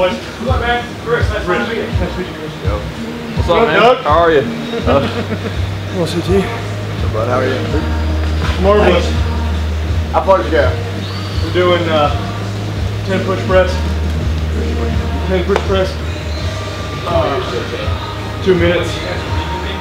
Boys, look, man. Chris, nice to meet you. Nice to meet you. Chris. Yo. What's up, man? Doug? How are you? What's it, T? Bud, how are you? Marvelous. How far did you go? We're doing uh, 10 push press. 10 push press. Uh, two minutes.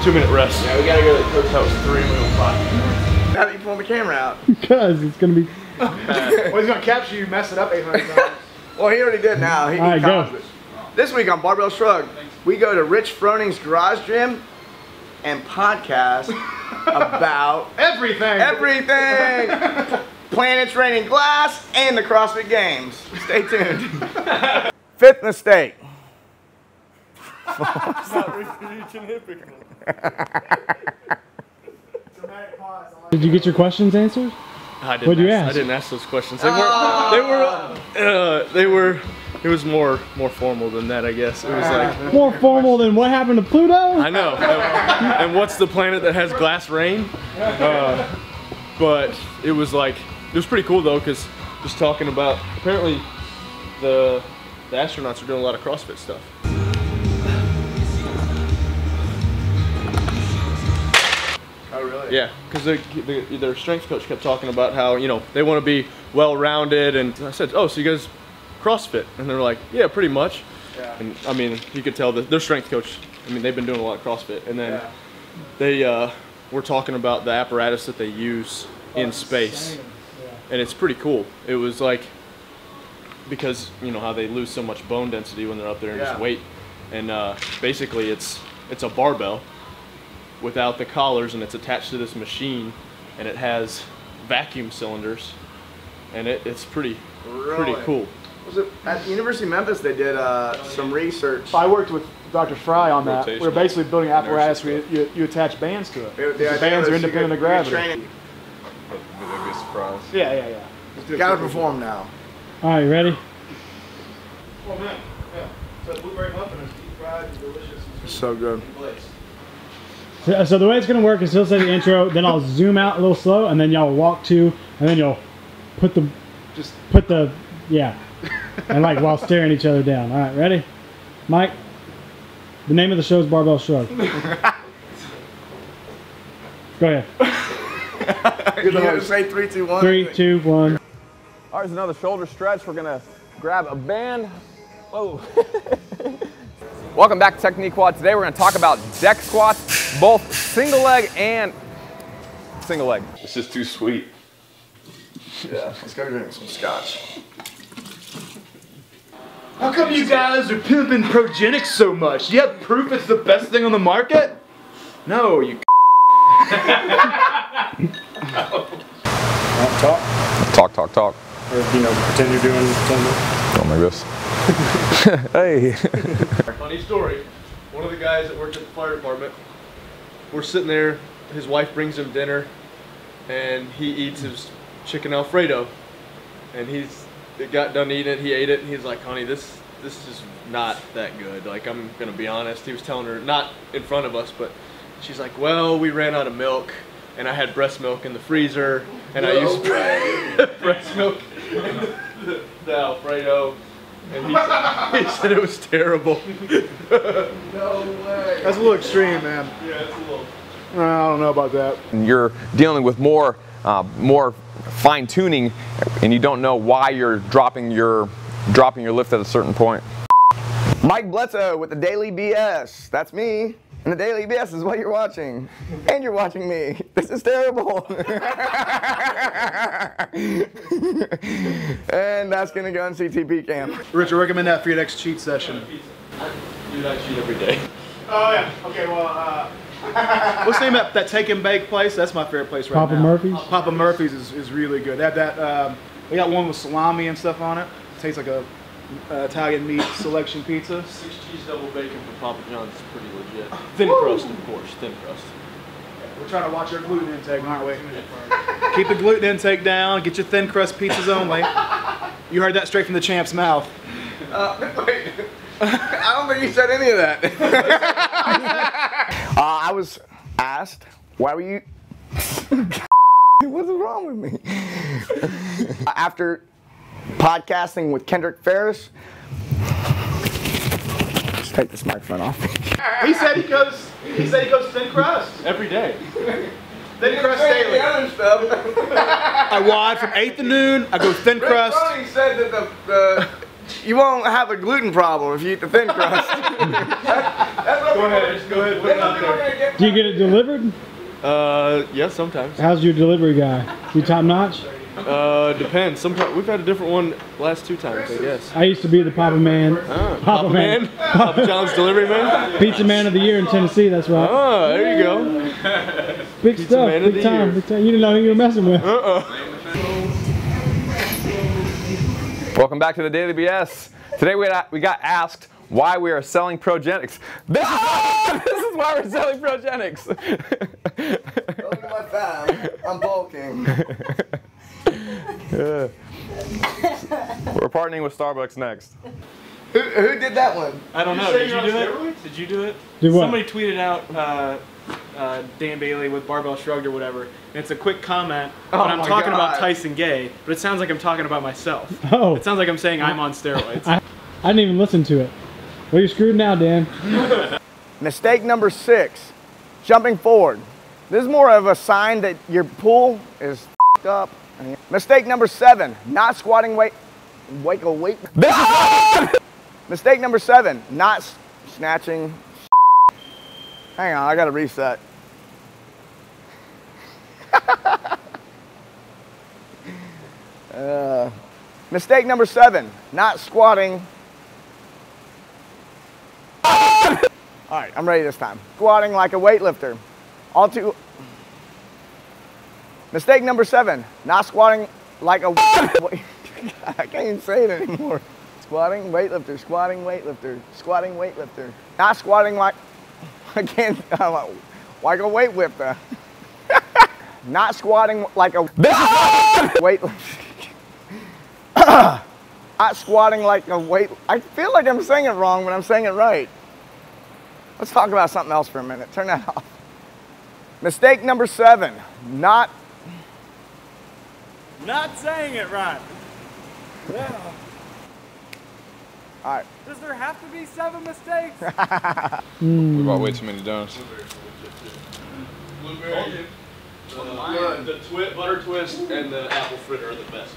Two minute rest. Yeah, we gotta go to the coach. That was three, we went five. How do you pull the camera out? Because it's gonna be. well, he's gonna capture you, mess it up 800 times. Well, he already did now. He, he All right, go. accomplished. This week on Barbell Shrug, we go to Rich Froning's garage gym and podcast about Everything. everything. Planets, raining Glass and the CrossFit Games. Stay tuned. Fifth mistake. Did you get your questions answered? I didn't What'd you ask, ask? I didn't ask those questions. They weren't. They were. Uh, they were. It was more more formal than that, I guess. It was like More formal than what happened to Pluto? I know. and what's the planet that has glass rain? Uh, but it was like it was pretty cool though, because just talking about apparently the the astronauts are doing a lot of CrossFit stuff. Really? Yeah, because the, the, their strength coach kept talking about how you know they want to be well-rounded, and I said, "Oh, so you guys CrossFit?" And they're like, "Yeah, pretty much." Yeah. And I mean, you could tell that their strength coach. I mean, they've been doing a lot of CrossFit, and then Yeah. they uh, were talking about the apparatus that they use in space, and it's pretty cool. It was like because you know how they lose so much bone density when they're up there and just weight, and uh, basically it's it's a barbell without the collars and it's attached to this machine and it has vacuum cylinders and it, it's pretty pretty cool Was it at the University of Memphis? They did uh, some research. I worked with Dr. Fry on that. We were basically building apparatus where you, you, you attach bands to it. The- the The bands are independent could- of you could gravity. train Maybe a. Yeah, yeah, yeah. it. Gotta perform now. All right, ready? Oh, man. Yeah. So blueberry muffin is deep fried and delicious. So good. So, so the way it's gonna work is he'll say the intro, then I'll zoom out a little slow, and then y'all walk to, and then you'll put the, Just put the, yeah, and like while staring each other down. All right, ready? Mike. The name of the show is Barbell Shrug. Go ahead. You gotta say three, two, one. Three, two, one. All right, here's another shoulder stretch. We're gonna grab a band. Whoa. Welcome back to Technique WOD. Today we're gonna talk about deck squats, both single leg and single leg. it's just too sweet Yeah, let's go drink some scotch. How come you guys are pimping Progenex so much? Do you have proof it's the best thing on the market? No, you. Talk. Talk, talk, talk. Or, you know, pretend you're doing something. Going like this. hey. funny story one of the guys that worked at the fire department we're sitting there his wife brings him dinner and he eats his chicken alfredo. And he's it got done eating it he ate it and he's like honey this this is not that good. Like i'm gonna be honest he was telling her not in front of us but she's like well we ran out of milk and i had breast milk in the freezer and i used breast milk in the, the alfredo and he, said- he said it was terrible no way. That's a little extreme, man. yeah it's a little I don't know about that. You're dealing with more, uh, more fine tuning, and you don't know why you're dropping your, dropping your lift at a certain point. Mike Bledsoe with the Daily BS. That's me. And the Daily BS is what you're watching. And you're watching me. This is terrible. and that's going to go on CTP camp. Richard, recommend that for your next cheat session. Do that cheat every day. Oh, yeah. Okay, well, uh, what's the name of that, that take and bake place? That's my favorite place right Papa now. Papa Murphy's? Papa Murphy's is, is really good. They have that, um, they got one with salami and stuff on it. tastes like a uh, Italian meat selection pizza. Six cheese double bacon from Papa John's is pretty legit. Thin crust, of course, thin crust. We're trying to watch our gluten intake, aren't we? Keep the gluten intake down. Get your thin crust pizzas only. You heard that straight from the champ's mouth. Uh, wait. I don't think you said any of that. uh, I was asked, why were you. What's wrong with me? After podcasting with Kendrick Farris, just take this microphone off. He said he goes. He said he goes thin crust every day. Thin crust daily. other stuff. I wad from eight to noon. I go thin crust. Ronnie said that the, the you won't have a gluten problem if you eat the thin crust. Go ahead. Just Go ahead. Put it out there. Do you get it delivered? Uh, yeah, sometimes. How's your delivery guy? You top notch? Uh, depends. Sometimes we've had a different one last two times, I guess. I used to be the Papa Man. Ah, Papa Man, Papa John's delivery man. Pizza Man of the Year in Tennessee, that's right. Oh, there you go. Big Pizza stuff, Man of big the time, Year. big time. You didn't know who you were messing with. Welcome back to the Daily BS. Today we got, we got asked why we are selling Progenex. This is why, this is why we're selling Progenex. Look at my fam. I'm bulking. We're partnering with Starbucks next. Who, who did that one? I don't know. say Did you you're do on it? Did you do it? Do what? Somebody tweeted out uh, uh, Dan Bailey with Barbell Shrugged or whatever. And it's a quick comment, oh but I'm talking God. about Tyson Gay, but it sounds like I'm talking about myself. Oh, It sounds like I'm saying I'm on steroids. I, I didn't even listen to it. Well, you're screwed now, Dan. Mistake number six, jumping forward. This is more of a sign that your pool is fed up. Mistake number seven, not squatting weight. Wake a weight. Mistake number seven, not snatching. Hang on, I gotta reset. uh, mistake number seven, not squatting. All right, I'm ready this time. Squatting like a weightlifter. All too. Mistake number seven, not squatting like a. I can't even say it anymore. Squatting weightlifter, squatting weightlifter, squatting weightlifter. Not squatting like. I can't. like a weightlifter. not squatting like a. weightlifter. not squatting like a weight. I feel like I'm saying it wrong, but I'm saying it right. Let's talk about something else for a minute. Turn that off. Mistake number seven, not Not saying it right. Yeah. all right. Does there have to be seven mistakes? We bought way too many donuts. Blueberry, the, the twi- butter twist, and the apple fritter are the best.